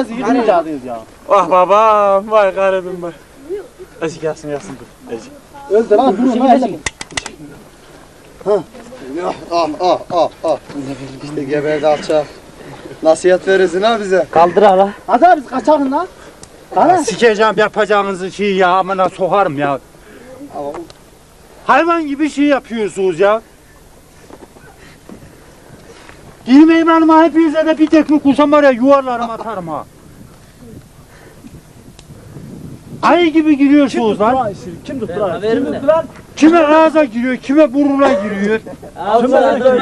Yıkmayacağız ya. Vah babam, vay garibim vay. Ezi gelsin gelsin dur. Ezi. Öldü lan durun lan eşek. Ah ah ah ah. İşte geberdi alçak. Nasihat verirsin ha bize. Kaldır hala. Hadi abi biz kaçalım lan. Hadi. Sikeceğim yapacağınızı şey ya amına sokarım ya. Hayvan gibi şey yapıyorsunuz ya. Girmeyin benim hepinize de bir tekme kursam var ya yuvarlarım atarım ha. Ayı gibi giriyorsunuz lan. Kim tuttu lan? Kim tuttu lan? Kime ağza giriyor, kime burnuna giriyor. Sana